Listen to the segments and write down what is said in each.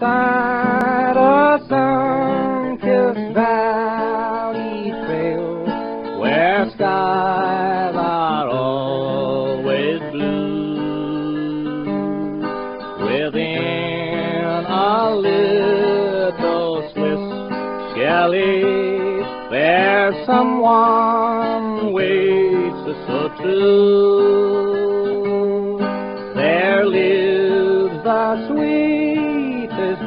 beside a sun-kissed valley trail where skies are always blue. Within a little Swiss chalet, there's someone waits so true.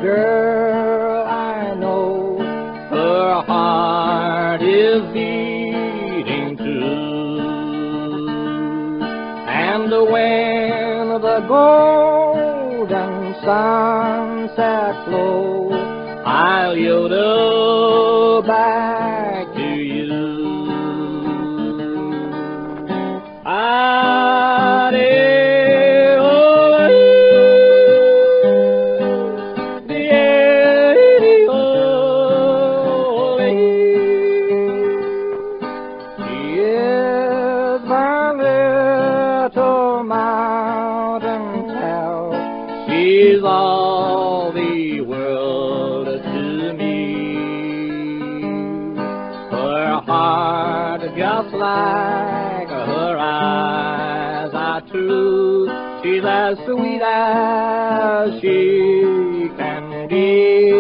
Girl I know. Her heart is beating too. And when the golden sunset flows, I'll yodel back She's all the world to me. Her heart, just like her eyes, are true. She's as sweet as she can be.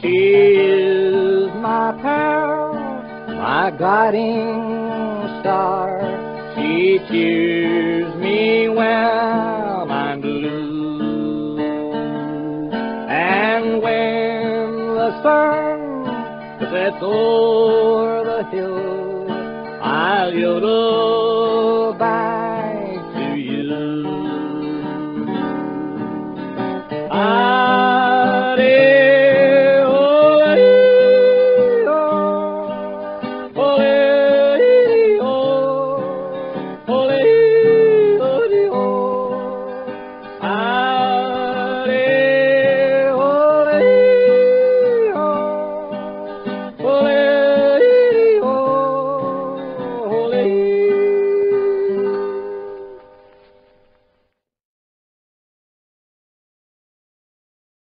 She is my pal, my guiding star. She cheers me the sun sets o'er the hill, I'll yodel back to you. Adi, oh, oh, oh,